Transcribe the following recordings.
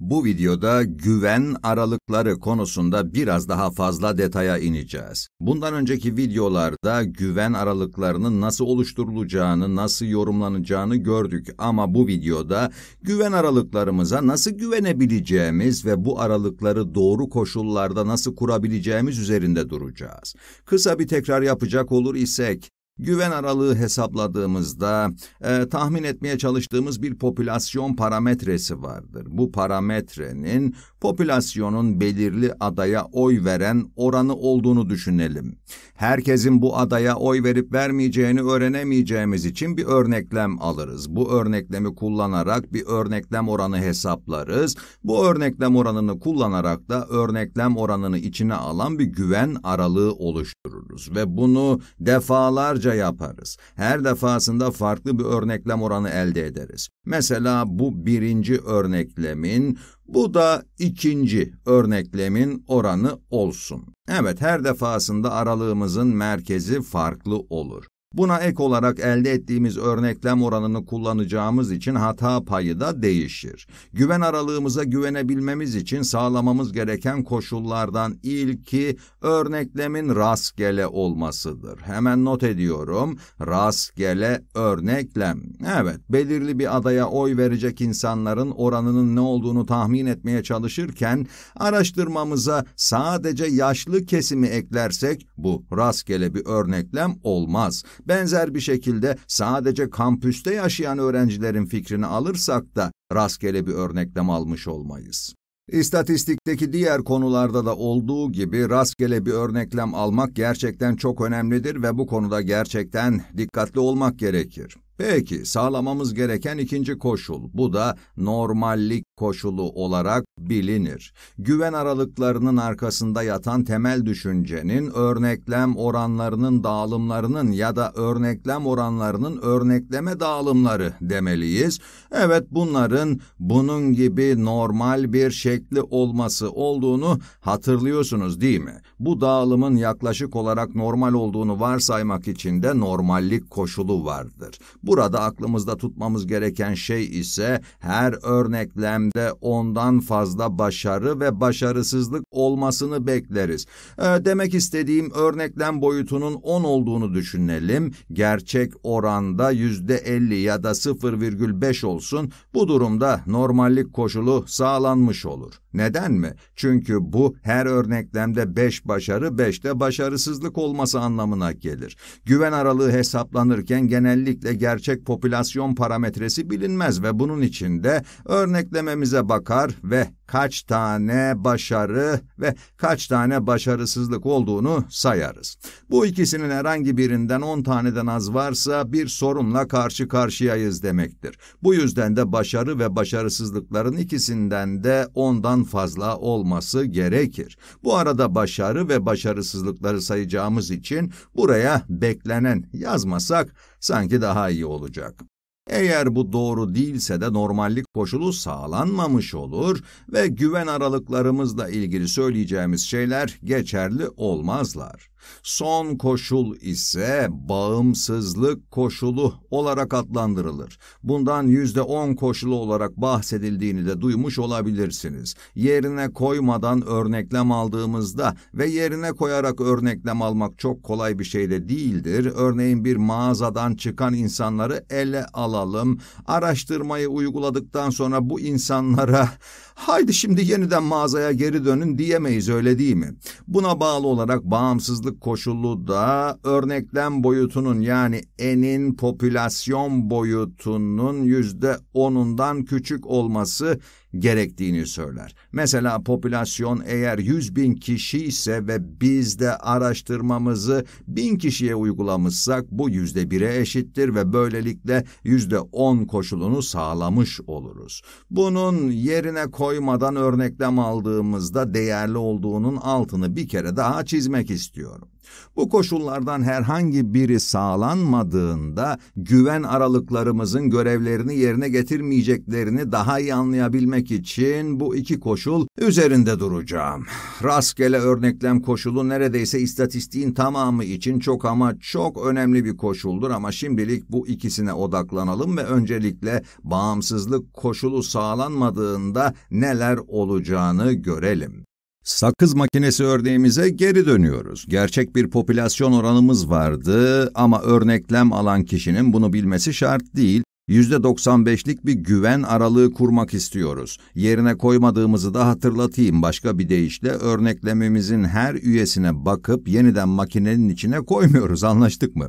Bu videoda güven aralıkları konusunda biraz daha fazla detaya ineceğiz. Bundan önceki videolarda güven aralıklarının nasıl oluşturulacağını, nasıl yorumlanacağını gördük ama bu videoda güven aralıklarımıza nasıl güvenebileceğimiz ve bu aralıkları doğru koşullarda nasıl kurabileceğimiz üzerinde duracağız. Kısa bir tekrar yapacak olur isek, Güven aralığı hesapladığımızda e, tahmin etmeye çalıştığımız bir popülasyon parametresi vardır. Bu parametrenin popülasyonun belirli adaya oy veren oranı olduğunu düşünelim. Herkesin bu adaya oy verip vermeyeceğini öğrenemeyeceğimiz için bir örneklem alırız. Bu örneklemi kullanarak bir örneklem oranı hesaplarız. Bu örneklem oranını kullanarak da örneklem oranını içine alan bir güven aralığı oluştururuz ve bunu defalarca yaparız. Her defasında farklı bir örneklem oranı elde ederiz. Mesela bu birinci örneklemin bu da ikinci örneklemin oranı olsun. Evet her defasında aralığımızın merkezi farklı olur. Buna ek olarak elde ettiğimiz örneklem oranını kullanacağımız için hata payı da değişir. Güven aralığımıza güvenebilmemiz için sağlamamız gereken koşullardan ilki örneklemin rastgele olmasıdır. Hemen not ediyorum. Rastgele örneklem. Evet, belirli bir adaya oy verecek insanların oranının ne olduğunu tahmin etmeye çalışırken araştırmamıza sadece yaşlı kesimi eklersek bu rastgele bir örneklem olmaz. Benzer bir şekilde sadece kampüste yaşayan öğrencilerin fikrini alırsak da rastgele bir örneklem almış olmayız. İstatistikteki diğer konularda da olduğu gibi rastgele bir örneklem almak gerçekten çok önemlidir ve bu konuda gerçekten dikkatli olmak gerekir. Peki, sağlamamız gereken ikinci koşul. Bu da normallik koşulu olarak bilinir. Güven aralıklarının arkasında yatan temel düşüncenin örneklem oranlarının dağılımlarının ya da örneklem oranlarının örnekleme dağılımları demeliyiz. Evet, bunların bunun gibi normal bir şekli olması olduğunu hatırlıyorsunuz değil mi? Bu dağılımın yaklaşık olarak normal olduğunu varsaymak için de normallik koşulu vardır. Burada aklımızda tutmamız gereken şey ise her örneklemde ondan fazla başarı ve başarısızlık olmasını bekleriz. E, demek istediğim örneklem boyutunun 10 olduğunu düşünelim. Gerçek oranda %50 ya da 0,5 olsun. Bu durumda normallik koşulu sağlanmış olur. Neden mi? Çünkü bu her örneklemde 5 başarı 5 de başarısızlık olması anlamına gelir. Güven aralığı hesaplanırken genellikle gerçek popülasyon parametresi bilinmez ve bunun için de örneklememize bakar ve kaç tane başarı ve kaç tane başarısızlık olduğunu sayarız. Bu ikisinin herhangi birinden 10 taneden az varsa bir sorunla karşı karşıyayız demektir. Bu yüzden de başarı ve başarısızlıkların ikisinden de ondan fazla olması gerekir. Bu arada başarı ve başarısızlıkları sayacağımız için buraya beklenen yazmasak sanki daha iyi olacak. Eğer bu doğru değilse de normallik koşulu sağlanmamış olur ve güven aralıklarımızla ilgili söyleyeceğimiz şeyler geçerli olmazlar. Son koşul ise bağımsızlık koşulu olarak adlandırılır. Bundan yüzde on koşulu olarak bahsedildiğini de duymuş olabilirsiniz. Yerine koymadan örneklem aldığımızda ve yerine koyarak örneklem almak çok kolay bir şey de değildir. Örneğin bir mağazadan çıkan insanları ele alalım. Araştırmayı uyguladıktan sonra bu insanlara haydi şimdi yeniden mağazaya geri dönün diyemeyiz öyle değil mi? Buna bağlı olarak bağımsızlık koşulu da örneklem boyutunun yani enin popülasyon boyutunun yüzde onundan küçük olması gerektiğini söyler. Mesela popülasyon eğer 100 bin kişi ise ve biz de araştırmamızı bin kişiye uygulamışsak bu yüzde bire eşittir ve böylelikle yüzde on koşulunu sağlamış oluruz. Bunun yerine koymadan örneklem aldığımızda değerli olduğunun altını bir kere daha çizmek istiyorum. Bu koşullardan herhangi biri sağlanmadığında güven aralıklarımızın görevlerini yerine getirmeyeceklerini daha iyi anlayabilmek için bu iki koşul üzerinde duracağım. Rastgele örneklem koşulu neredeyse istatistiğin tamamı için çok ama çok önemli bir koşuldur ama şimdilik bu ikisine odaklanalım ve öncelikle bağımsızlık koşulu sağlanmadığında neler olacağını görelim. Sakız makinesi örneğimize geri dönüyoruz. Gerçek bir popülasyon oranımız vardı ama örneklem alan kişinin bunu bilmesi şart değil. %95'lik bir güven aralığı kurmak istiyoruz. Yerine koymadığımızı da hatırlatayım. Başka bir deyişle örneklememizin her üyesine bakıp yeniden makinenin içine koymuyoruz. Anlaştık mı?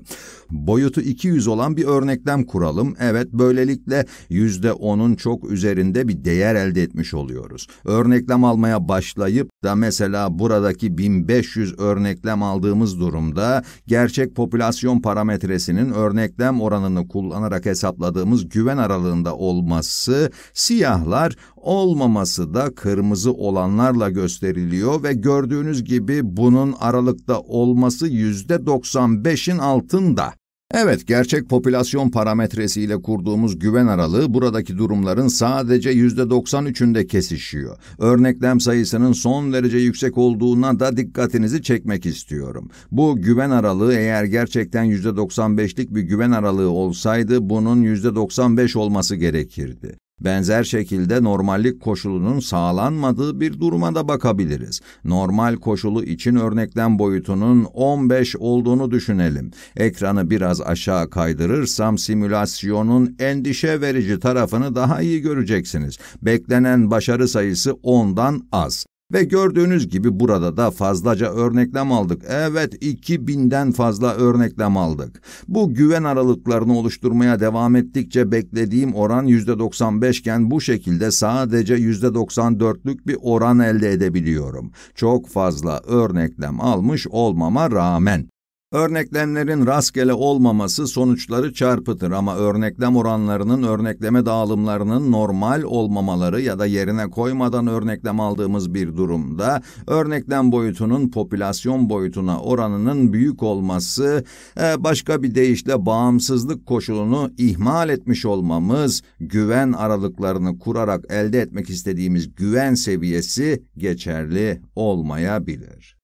Boyutu 200 olan bir örneklem kuralım. Evet böylelikle %10'un çok üzerinde bir değer elde etmiş oluyoruz. Örneklem almaya başlayıp da mesela buradaki 1500 örneklem aldığımız durumda gerçek popülasyon parametresinin örneklem oranını kullanarak hesapladığımız aradığımız güven aralığında olması, siyahlar olmaması da kırmızı olanlarla gösteriliyor ve gördüğünüz gibi bunun aralıkta olması %95'in altında. Evet, gerçek popülasyon parametresiyle kurduğumuz güven aralığı buradaki durumların sadece %93'ünde kesişiyor. Örneklem sayısının son derece yüksek olduğuna da dikkatinizi çekmek istiyorum. Bu güven aralığı eğer gerçekten %95'lik bir güven aralığı olsaydı bunun %95 olması gerekirdi. Benzer şekilde normallik koşulunun sağlanmadığı bir duruma da bakabiliriz. Normal koşulu için örneklem boyutunun 15 olduğunu düşünelim. Ekranı biraz aşağı kaydırırsam simülasyonun endişe verici tarafını daha iyi göreceksiniz. Beklenen başarı sayısı 10'dan az. Ve gördüğünüz gibi burada da fazlaca örneklem aldık. Evet 2000'den fazla örneklem aldık. Bu güven aralıklarını oluşturmaya devam ettikçe beklediğim oran %95 iken bu şekilde sadece %94'lük bir oran elde edebiliyorum. Çok fazla örneklem almış olmama rağmen. Örneklemlerin rastgele olmaması sonuçları çarpıtır ama örneklem oranlarının örnekleme dağılımlarının normal olmamaları ya da yerine koymadan örneklem aldığımız bir durumda örneklem boyutunun popülasyon boyutuna oranının büyük olması e, başka bir deyişle bağımsızlık koşulunu ihmal etmiş olmamız güven aralıklarını kurarak elde etmek istediğimiz güven seviyesi geçerli olmayabilir.